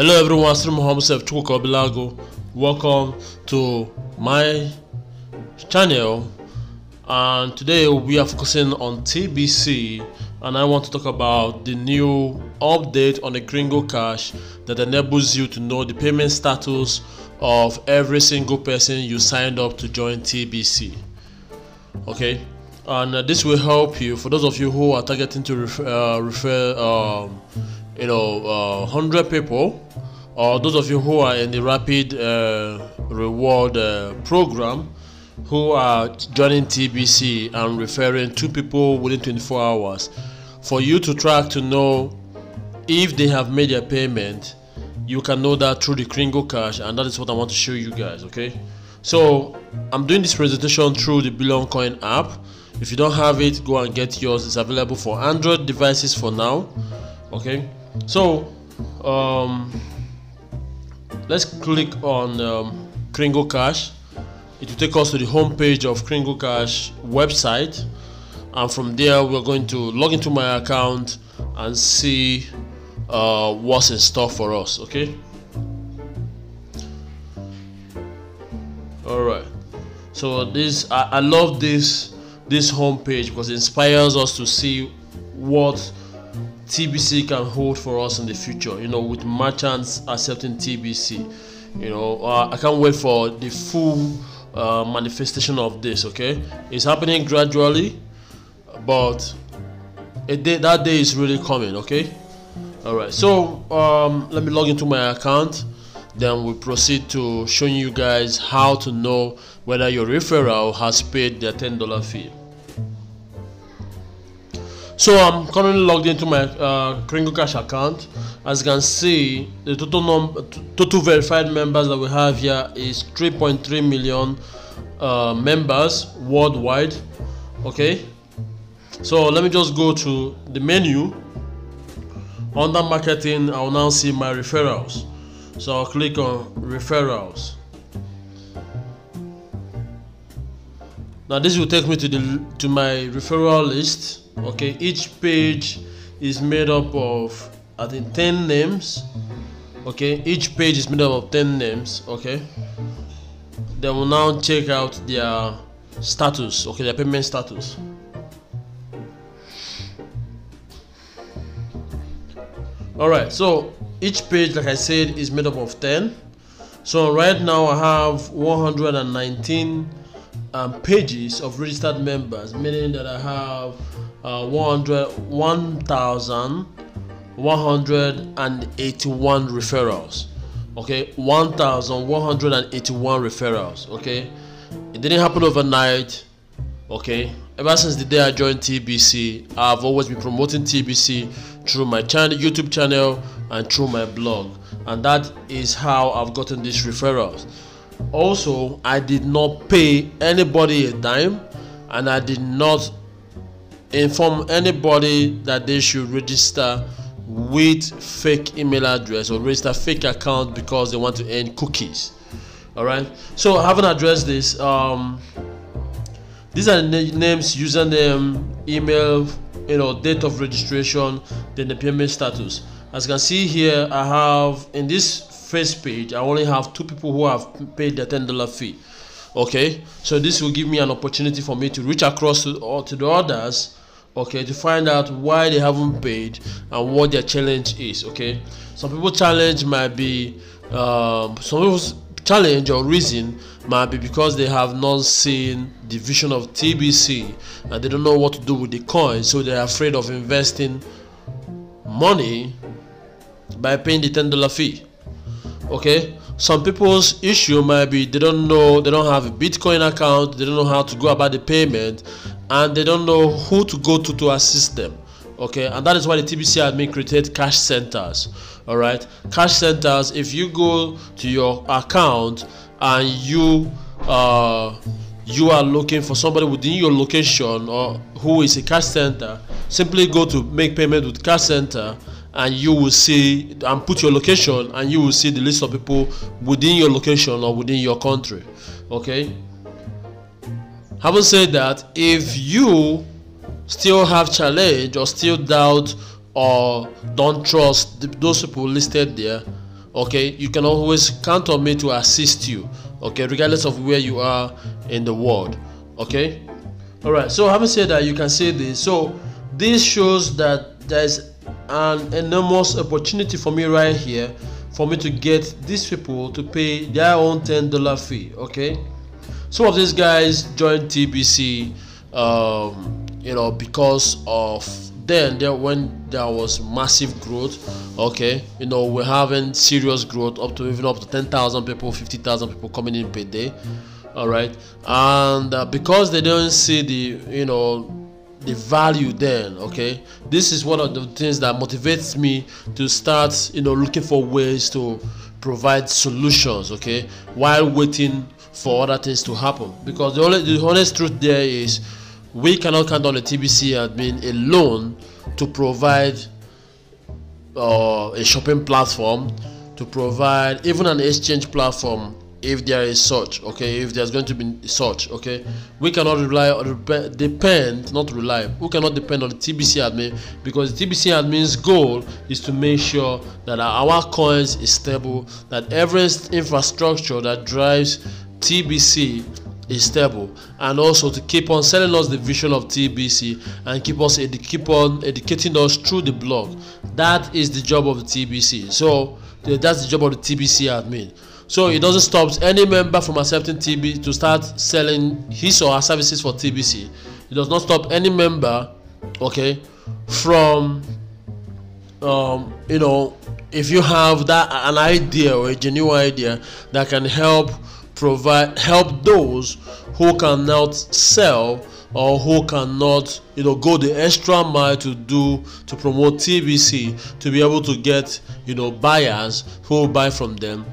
Hello everyone, Sri Muhammad Sef Bilago. Welcome to my channel. And today we are focusing on TBC and I want to talk about the new update on the Kringle Cash that enables you to know the payment status of every single person you signed up to join TBC. Okay, and uh, this will help you. For those of you who are targeting to refer, uh, refer um, you know, uh, 100 people, or those of you who are in the rapid uh, reward uh, program, who are joining TBC and referring two people within 24 hours, for you to track to know if they have made their payment, you can know that through the Kringle Cash, and that is what I want to show you guys. Okay, so I'm doing this presentation through the Billion Coin app. If you don't have it, go and get yours. It's available for Android devices for now. Okay so um, let's click on um, Kringle Cash it will take us to the homepage of Kringle Cash website. And from there we're going to log into my account and see uh, what's in store for us okay? All right. So this I, I love this this homepage because it inspires us to see what TBC can hold for us in the future, you know, with merchants accepting TBC. You know, uh, I can't wait for the full uh, manifestation of this, okay? It's happening gradually, but day, that day is really coming, okay? All right, so um, let me log into my account. Then we proceed to showing you guys how to know whether your referral has paid their $10 fee. So I'm currently logged into my uh, Kringle Cash account. As you can see, the total number, total verified members that we have here is 3.3 million uh, members worldwide. Okay, so let me just go to the menu. Under marketing, I will now see my referrals. So I'll click on referrals. Now this will take me to the to my referral list okay each page is made up of i think 10 names. Okay each page is made up of 10 names okay? They will now check out their status okay their payment status. All right so each page like i said is made up of 10 so right now i have 119 um, pages of registered members meaning that i have uh, 100 1181 referrals. Okay 1181 referrals okay? It didn't happen overnight okay? Ever since the day i joined tbc i've always been promoting tbc through my channel youtube channel and through my blog. And that is how i've gotten these referrals also i did not pay anybody a dime and i did not inform anybody that they should register with fake email address or register fake account because they want to earn cookies. All right? So having addressed this. Um, these are names username email you know date of registration then the payment status. As you can see here i have in this first page i only have two people who have paid the 10 dollar fee okay? So this will give me an opportunity for me to reach across to, to the others okay to find out why they haven't paid and what their challenge is okay? Some people challenge might be um, some people's challenge or reason might be because they have not seen the vision of tbc and they don't know what to do with the coin so they're afraid of investing money by paying the $10 fee okay? Some people's issue might be they don't know they don't have a bitcoin account they don't know how to go about the payment and they don't know who to go to to assist them. Okay? And that is why the tbc admin created cash centers. All right cash centers if you go to your account and you uh you are looking for somebody within your location or who is a cash center simply go to make payment with cash center and you will see and put your location and you will see the list of people within your location or within your country okay? Having said that if you still have challenge or still doubt or don't trust those people listed there okay you can always count on me to assist you okay regardless of where you are in the world okay? All right so having said that you can see this. So this shows that there's an enormous opportunity for me right here for me to get these people to pay their own $10 fee okay? Some of these guys joined tbc um, you know because of then there when there was massive growth okay? You know we're having serious growth up to even up to 10,000 people 50,000 people coming in per day all right and uh, because they don't see the you know the value then okay? This is one of the things that motivates me to start you know looking for ways to provide solutions okay while waiting for other things to happen. Because the only the honest truth there is we cannot count on the TBC admin alone to provide uh, a shopping platform to provide even an exchange platform if there is such okay? If there's going to be such okay? We cannot rely on depend not rely we cannot depend on the tbc admin because the tbc admin's goal is to make sure that our coins is stable that every infrastructure that drives tbc is stable and also to keep on selling us the vision of tbc and keep us keep on educating us through the blog. That is the job of the tbc so that's the job of the tbc admin so it doesn't stop any member from accepting TB to start selling his or her services for TBC. It does not stop any member, okay, from um, you know, if you have that an idea or a genuine idea that can help provide help those who cannot sell or who cannot you know go the extra mile to do to promote TBC to be able to get you know buyers who buy from them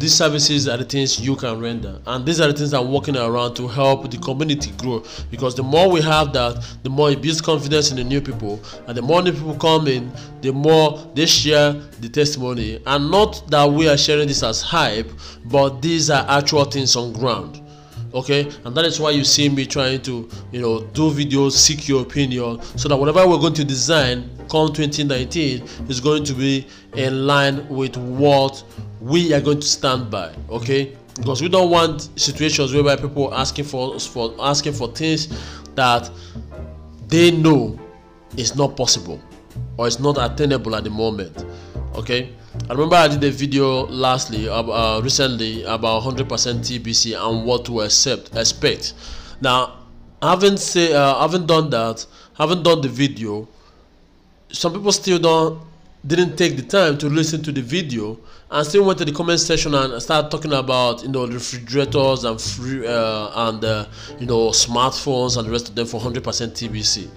these services are the things you can render. And these are the things i'm working around to help the community grow. Because the more we have that the more it builds confidence in the new people. And the more new people come in the more they share the testimony. And not that we are sharing this as hype but these are actual things on ground okay? And that is why you see me trying to you know do videos seek your opinion so that whatever we're going to design come 2019 is going to be in line with what we are going to stand by okay? Because we don't want situations whereby people asking for for asking for things that they know is not possible or it's not attainable at the moment okay i remember i did a video lastly uh, recently about 100% tbc and what to accept expect now having say uh, having done that having done the video some people still don't didn't take the time to listen to the video and still went to the comment section and started talking about you know refrigerators and free uh, and uh, you know smartphones and the rest of them for 100% TBC.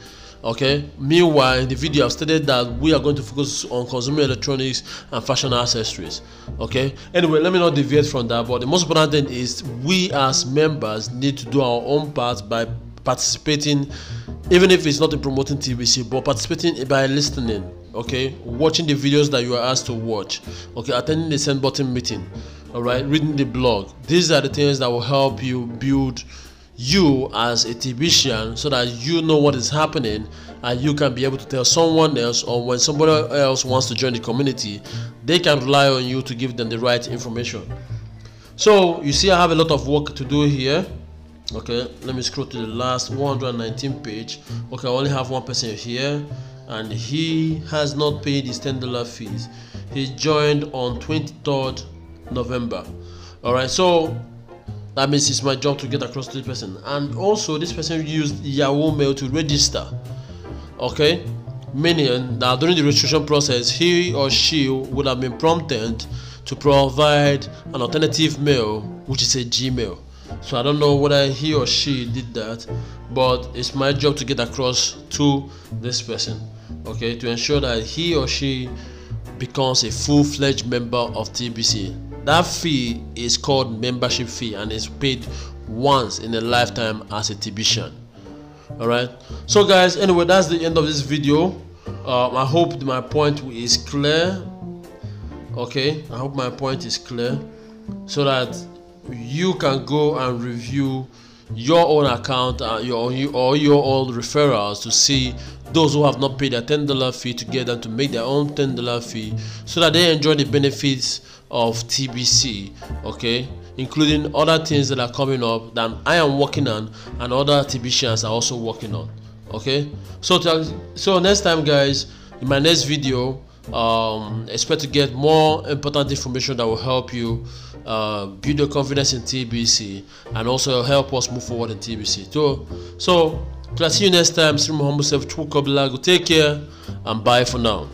Okay. Meanwhile, in the video, I've stated that we are going to focus on consumer electronics and fashion accessories. Okay. Anyway, let me not deviate from that. But the most important thing is we as members need to do our own part by participating, even if it's not in promoting TBC, but participating by listening okay watching the videos that you are asked to watch okay attending the send button meeting all right reading the blog these are the things that will help you build you as a TBCian so that you know what is happening and you can be able to tell someone else or when somebody else wants to join the community they can rely on you to give them the right information so you see i have a lot of work to do here okay let me scroll to the last 119 page okay i only have one person here and he has not paid his $10 fees. He joined on 23rd November. All right, so that means it's my job to get across to this person. And also, this person used Yahoo Mail to register. Okay, meaning that during the registration process, he or she would have been prompted to provide an alternative mail, which is a Gmail. So I don't know whether he or she did that, but it's my job to get across to this person okay to ensure that he or she becomes a full-fledged member of TBC that fee is called membership fee and is paid once in a lifetime as a TBCian all right so guys anyway that's the end of this video. Um, I hope my point is clear. Okay? I hope my point is clear. So that you can go and review your own account uh, your, or your own referrals to see those who have not paid their $10 fee to get them to make their own $10 fee so that they enjoy the benefits of TBC. Okay, including other things that are coming up that I am working on and other TBCians are also working on. Okay, so so next time, guys, in my next video, um, expect to get more important information that will help you uh, build your confidence in TBC and also help us move forward in TBC. So, so see you next time, Sri Muhammad Sef Take care and bye for now.